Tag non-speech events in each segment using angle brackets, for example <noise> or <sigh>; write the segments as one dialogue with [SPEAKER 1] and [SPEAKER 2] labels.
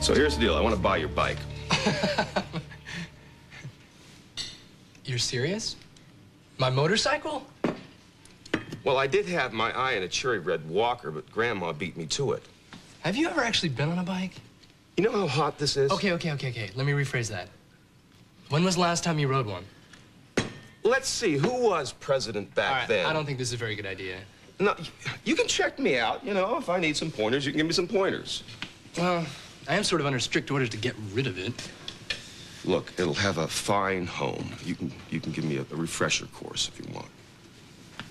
[SPEAKER 1] So here's the deal. I want to buy your bike. <laughs>
[SPEAKER 2] You're serious? My motorcycle?
[SPEAKER 1] Well, I did have my eye on a cherry red walker, but Grandma beat me to it.
[SPEAKER 2] Have you ever actually been on a bike?
[SPEAKER 1] You know how hot this is?
[SPEAKER 2] Okay, okay, okay, okay. Let me rephrase that. When was the last time you rode one?
[SPEAKER 1] Let's see. Who was president back
[SPEAKER 2] right,
[SPEAKER 1] then?
[SPEAKER 2] I don't think this is a very good idea.
[SPEAKER 1] No, you can check me out. You know, if I need some pointers, you can give me some pointers.
[SPEAKER 2] Well, I am sort of under strict orders to get rid of it.
[SPEAKER 1] Look, it'll have a fine home. You can you can give me a, a refresher course if you want.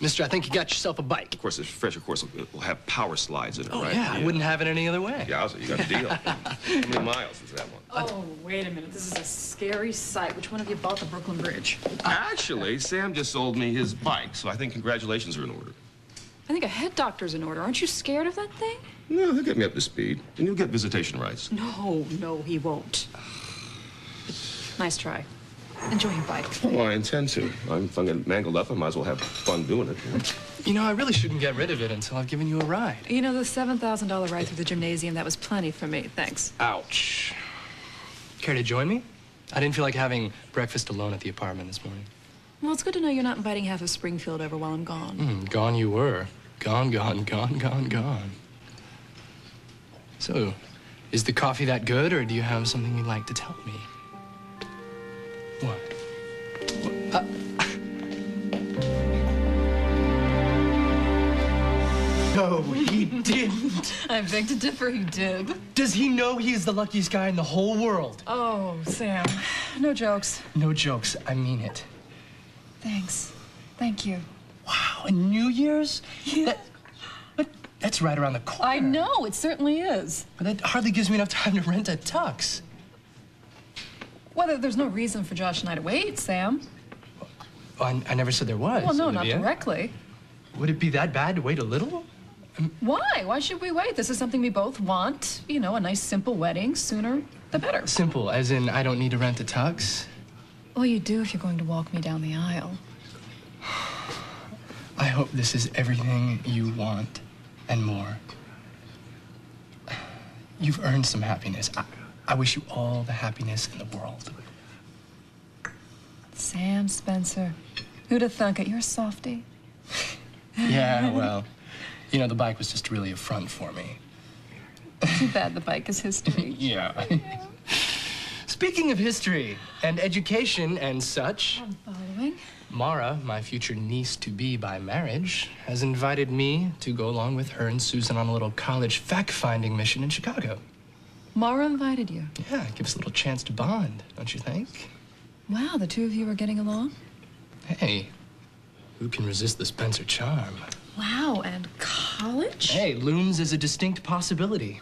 [SPEAKER 2] Mister, I think you got yourself a bike.
[SPEAKER 1] Of course, this refresher course will, will have power slides in it,
[SPEAKER 2] Oh,
[SPEAKER 1] right?
[SPEAKER 2] yeah, I wouldn't have it any other way.
[SPEAKER 1] Yeah, you got a deal. <laughs> How many miles is that one?
[SPEAKER 3] Oh, wait a minute. This is a scary sight. Which one of you bought the Brooklyn Bridge?
[SPEAKER 1] Actually, Sam just sold me his bike, so I think congratulations are in order.
[SPEAKER 3] I think a head doctor's in order. Aren't you scared of that thing?
[SPEAKER 1] No, he'll get me up to speed, and you'll get visitation rights.
[SPEAKER 3] No, no, he won't. Nice try. Enjoy your bike.
[SPEAKER 1] Oh, I intend to. I'm, if I'm mangled up, I might as well have fun doing it.
[SPEAKER 2] You know, I really shouldn't get rid of it until I've given you a ride.
[SPEAKER 3] You know, the $7,000 ride through the gymnasium, that was plenty for me. Thanks.
[SPEAKER 2] Ouch. Care to join me? I didn't feel like having breakfast alone at the apartment this morning.
[SPEAKER 3] Well, it's good to know you're not inviting half of Springfield over while I'm gone.
[SPEAKER 2] Mm, gone you were. Gone, gone, gone, gone, gone. So, is the coffee that good, or do you have something you'd like to tell me? What? What? Uh, no, he didn't. <laughs>
[SPEAKER 3] I beg to differ, he did.
[SPEAKER 2] Does he know he is the luckiest guy in the whole world?
[SPEAKER 3] Oh, Sam. No jokes.
[SPEAKER 2] No jokes, I mean it.
[SPEAKER 3] Thanks. Thank you.
[SPEAKER 2] Wow, and New Year's? Yeah. That, but that's right around the corner.
[SPEAKER 3] I know, it certainly is.
[SPEAKER 2] But that hardly gives me enough time to rent a tux.
[SPEAKER 3] Well, there's no reason for Josh and I to wait, Sam.
[SPEAKER 2] Oh, I, I never said there was.
[SPEAKER 3] Well, no,
[SPEAKER 2] Olivia.
[SPEAKER 3] not directly.
[SPEAKER 2] Would it be that bad to wait a little?
[SPEAKER 3] Um, Why? Why should we wait? This is something we both want. You know, a nice, simple wedding. Sooner, the better.
[SPEAKER 2] Simple, as in I don't need to rent a tux.
[SPEAKER 3] Well, you do if you're going to walk me down the aisle.
[SPEAKER 2] I hope this is everything you want and more. You've earned some happiness. I, I wish you all the happiness in the world.
[SPEAKER 3] Sam Spencer. Who'd have thunk it? You're a softie. <laughs>
[SPEAKER 2] Yeah, <laughs> well, you know, the bike was just really a front for me.
[SPEAKER 3] Too bad the bike is history. <laughs>
[SPEAKER 2] Yeah. Speaking of history and education and such,
[SPEAKER 3] I'm
[SPEAKER 2] Marah, my future niece to be by marriage, has invited me to go along with her and Susan on a little college fact finding mission in Chicago.
[SPEAKER 3] Marah invited you.
[SPEAKER 2] Yeah, give us a little chance to bond, don't you think?
[SPEAKER 3] Wow, the two of you are getting along?
[SPEAKER 2] Hey, who can resist the Spencer charm?
[SPEAKER 3] Wow, and college?
[SPEAKER 2] Hey, looms as a distinct possibility.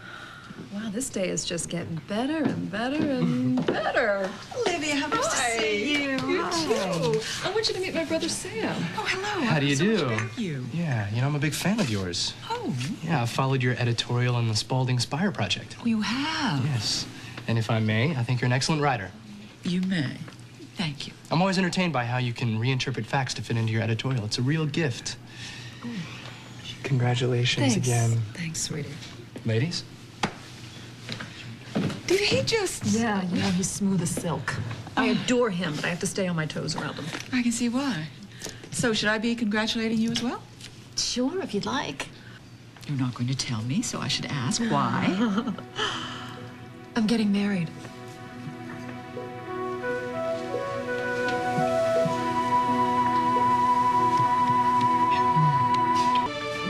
[SPEAKER 3] Wow, this day is just getting better and better and <laughs> better.
[SPEAKER 4] Olivia, how nice to see you.
[SPEAKER 3] You too. I want you to meet my brother Sam.
[SPEAKER 4] Oh, hello.
[SPEAKER 2] How do you
[SPEAKER 4] so
[SPEAKER 2] do?
[SPEAKER 4] Much about you.
[SPEAKER 2] Yeah, you know, I'm a big fan of yours.
[SPEAKER 4] Oh,
[SPEAKER 2] Yeah, I followed your editorial on the Spaulding Spire project.
[SPEAKER 4] Oh, you have.
[SPEAKER 2] Yes. And if I may, I think you're an excellent writer.
[SPEAKER 4] You may. Thank you.
[SPEAKER 2] I'm always entertained by how you can reinterpret facts to fit into your editorial. It's a real gift. Congratulations
[SPEAKER 3] Thanks.
[SPEAKER 2] again.
[SPEAKER 3] Thanks, sweetie.
[SPEAKER 2] Ladies?
[SPEAKER 4] Did he just?
[SPEAKER 3] Yeah, you know, he's smooth as silk. I adore him, but I have to stay on my toes around him.
[SPEAKER 4] I can see why. So, should I be congratulating you as well?
[SPEAKER 3] Sure, if you'd like.
[SPEAKER 4] You're not going to tell me, so I should ask why. <laughs>
[SPEAKER 3] I'm getting married.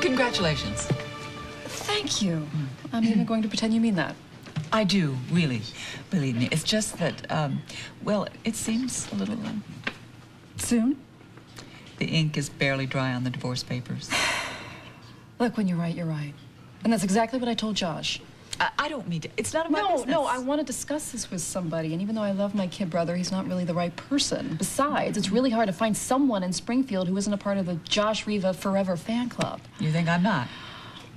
[SPEAKER 4] Congratulations.
[SPEAKER 3] Thank you. I'm even going to pretend you mean that.
[SPEAKER 4] I do, really. Believe me. It's just that, um, well, it seems a little. Um,
[SPEAKER 3] Soon?
[SPEAKER 4] the ink is barely dry on the divorce papers. <sighs>
[SPEAKER 3] Look, when you're right, you're right. And that's exactly what I told Josh.
[SPEAKER 4] I, I don't mean to. It's not my
[SPEAKER 3] No,
[SPEAKER 4] business.
[SPEAKER 3] no, I want to discuss this with somebody. And even though I love my kid brother, he's not really the right person. Besides, it's really hard to find someone in Springfield who isn't a part of the Josh Reva Forever fan club.
[SPEAKER 4] You think I'm not?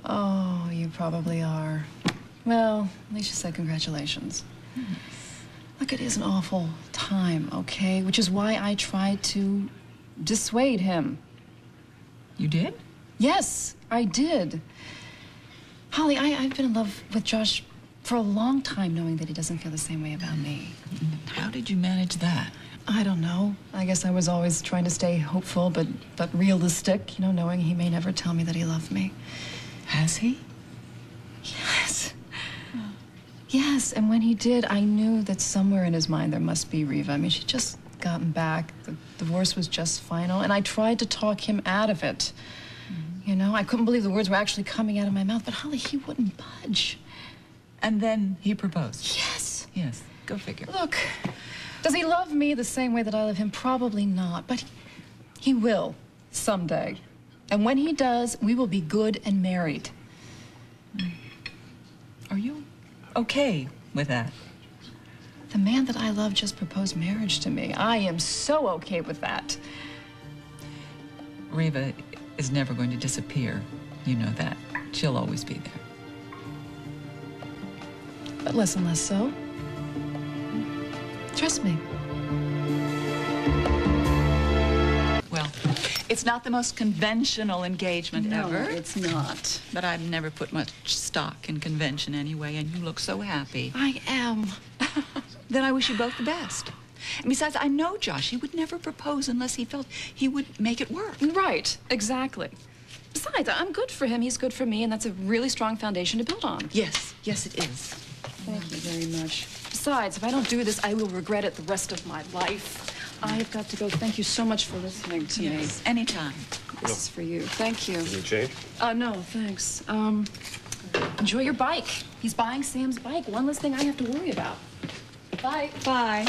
[SPEAKER 3] Oh, you probably are. Well, Alicia said congratulations. Look, it is an awful time, okay? Which is why I tried to dissuade him.
[SPEAKER 4] You did?
[SPEAKER 3] Yes, I did. Holly, I, I've been in love with Josh for a long time knowing that he doesn't feel the same way about me.
[SPEAKER 4] How did you manage that?
[SPEAKER 3] I don't know. I guess I was always trying to stay hopeful, but but realistic. You know, knowing he may never tell me that he loved me.
[SPEAKER 4] Has he?
[SPEAKER 3] Yes. Yes, and when he did, I knew that somewhere in his mind there must be Reva. I mean, she'd just gotten back. The divorce was just final, and I tried to talk him out of it. Mm-hmm. You know, I couldn't believe the words were actually coming out of my mouth, but Holly, he wouldn't budge.
[SPEAKER 4] And then he proposed.
[SPEAKER 3] Yes.
[SPEAKER 4] Yes, go figure.
[SPEAKER 3] Look, does he love me the same way that I love him? Probably not, but he will someday. And when he does, we will be good and married.
[SPEAKER 4] Are you okay with that?
[SPEAKER 3] The man that I love just proposed marriage to me. I am so okay with that.
[SPEAKER 4] Reva is never going to disappear. You know that. She'll always be there.
[SPEAKER 3] But less and less so. Trust me.
[SPEAKER 4] It's not the most conventional engagement ever.
[SPEAKER 3] it's not.
[SPEAKER 4] But I've never put much stock in convention anyway, and you look so happy.
[SPEAKER 3] I am. <laughs>
[SPEAKER 4] Then I wish you both the best. And besides, I know Josh. He would never propose unless he felt he would make it work.
[SPEAKER 3] Right, exactly. Besides, I'm good for him, he's good for me, and that's a really strong foundation to build on.
[SPEAKER 4] Yes, yes, it is.
[SPEAKER 3] Thank you very much. Besides, if I don't do this, I will regret it the rest of my life. I've got to go. Thank you so much for listening to
[SPEAKER 4] Yes, anytime.
[SPEAKER 3] me. This is for you. Thank you.
[SPEAKER 1] Any change?
[SPEAKER 3] Uh, no, thanks. Um, enjoy your bike. He's buying Sam's bike. One less thing I have to worry about. Bye.
[SPEAKER 4] Bye.